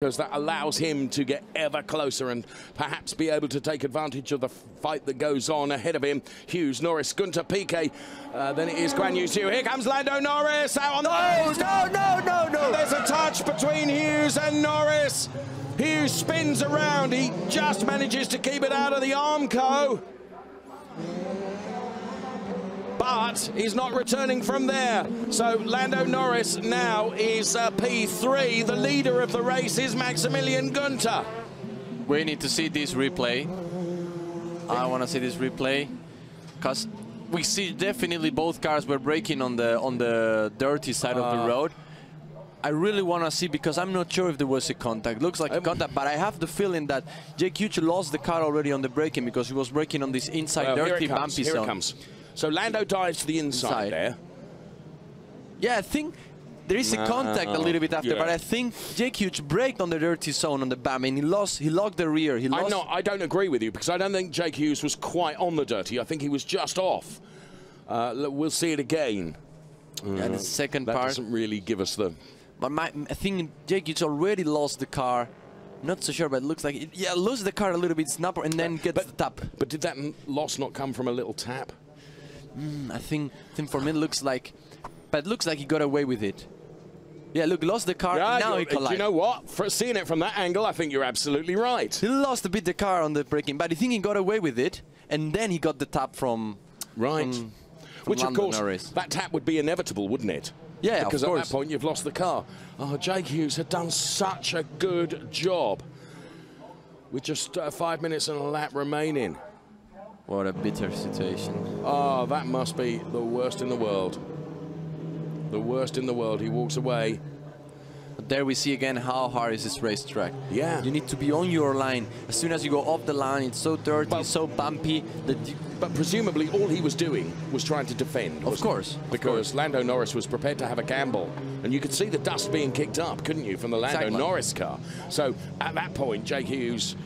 because that allows him to get ever closer and perhaps be able to take advantage of the fight that goes on ahead of him. Hughes, Norris, Günther, Piquet, uh, then it is Guan Yu Zhou. Here comes Lando Norris out on no, the... No, no, no, no, There's a touch between Hughes and Norris. Hughes spins around. He just manages to keep it out of the arm, Armco but he's not returning from there. So Lando Norris now is uh, P3. The leader of the race is Maximilian Günther. We need to see this replay. I want to see this replay because we see definitely both cars were braking on the on the dirty side uh, of the uh. road. I really want to see because I'm not sure if there was a contact. Looks like a contact, but I have the feeling that Jake lost the car already on the braking because he was braking on this inside well, dirty bumpy here zone. It comes. So Lando dives to the inside, inside. there. Yeah, I think there is a contact a little bit after, yeah. but I think Jake Hughes braked on the dirty zone on the bam, and he lost. He locked the rear. He lost. I'm not, I don't agree with you because I don't think Jake Hughes was quite on the dirty. I think he was just off. Uh, we'll see it again. Yeah, the second that part doesn't really give us the. But my, I think Jake Hughes already lost the car. Not so sure, but it looks like it, yeah, lose the car a little bit, snapper, and then get the tap. But did that loss not come from a little tap? Mm, I think, think for me it looks like, but it looks like he got away with it. Yeah, look, lost the car, yeah, now he collided. You know what? For seeing it from that angle, I think you're absolutely right. He lost a bit the car on the braking, but I think he got away with it, and then he got the tap from... Right. From, from Which, Lando of course, Norris. that tap would be inevitable, wouldn't it? Yeah, Because at that point, you've lost the car. Oh, Jake Hughes had done such a good job with just uh, five minutes and a lap remaining. What a bitter situation. Oh, that must be the worst in the world. The worst in the world. He walks away. But there we see again how hard is this racetrack. Yeah. You need to be on your line. As soon as you go off the line, it's so dirty, but, so bumpy. That but presumably all he was doing was trying to defend. Of course. Because of course. Lando Norris was prepared to have a gamble. And you could see the dust being kicked up, couldn't you, from the Lando exactly. Norris car. So at that point, Jake Hughes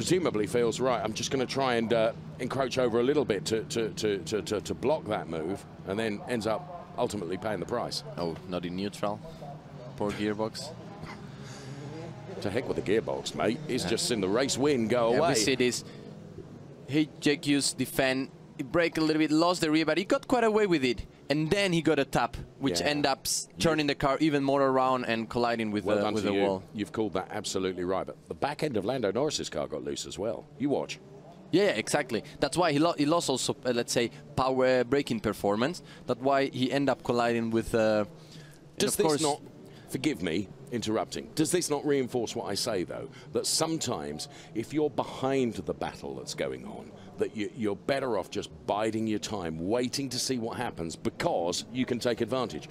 presumably feels, right, I'm just going to try and uh, encroach over a little bit to, to, to, to, to, to block that move, and then ends up ultimately paying the price. Oh, not in neutral. Poor gearbox. To heck with the gearbox, mate. He's yeah. just seen the race win go yeah, away. We see this. He Jake Hughes defend, break a little bit, lost the rear, but he got quite away with it and then he got a tap, which yeah. end up turning the car even more around and colliding with well the, with the you. wall. You've called that absolutely right. But the back end of Lando Norris's car got loose as well. You watch. Yeah, yeah exactly. That's why he, lo he lost also, uh, let's say, power braking performance. That's why he end up colliding with. Uh, Does this not? Forgive me, interrupting. Does this not reinforce what I say, though? That sometimes, if you're behind the battle that's going on, that you, are better off just biding your time, waiting to see what happens because you can take advantage.